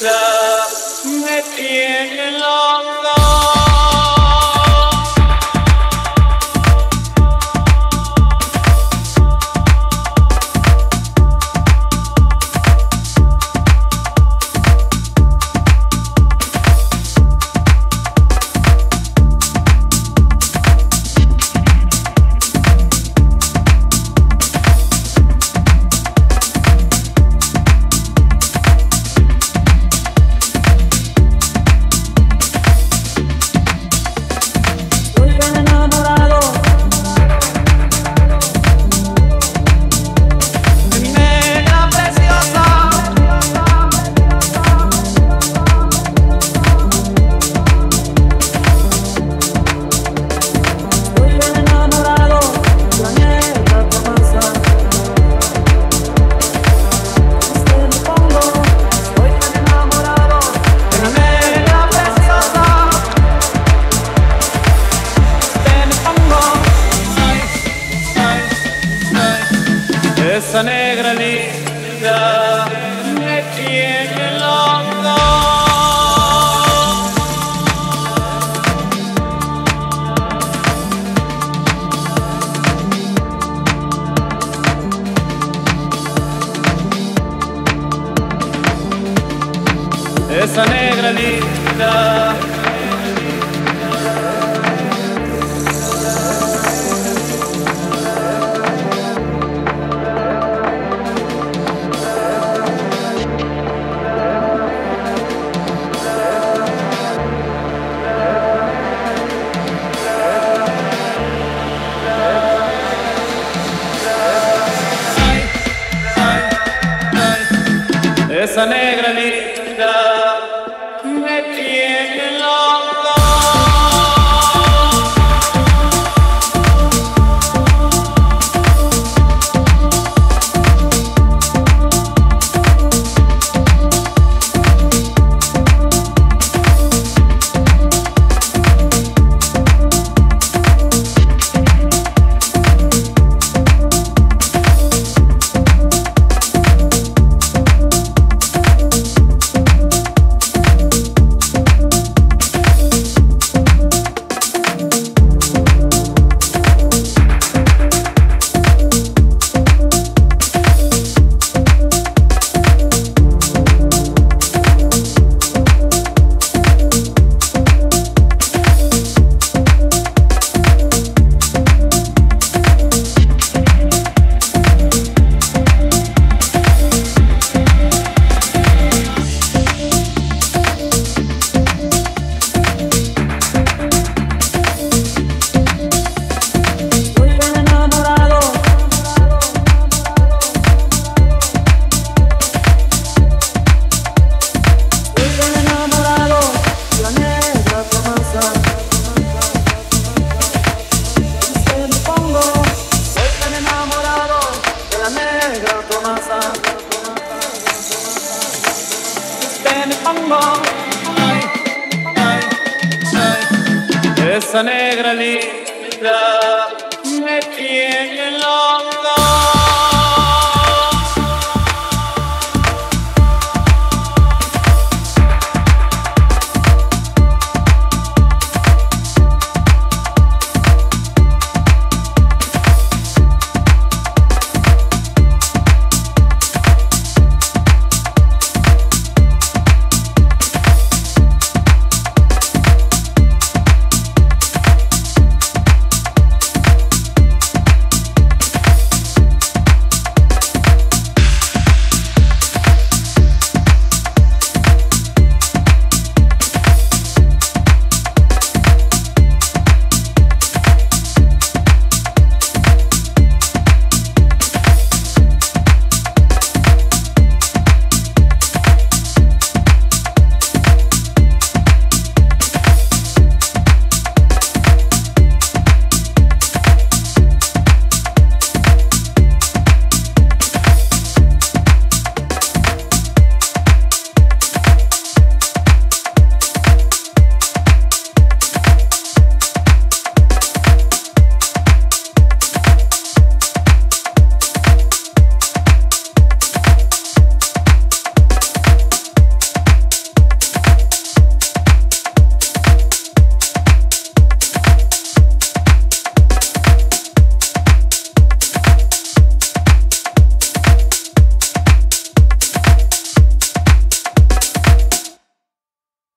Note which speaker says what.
Speaker 1: giờ hết yên lòng lòng esa negra linda me tiene loco. Esa negra linda Esa negra linda me tiene loco.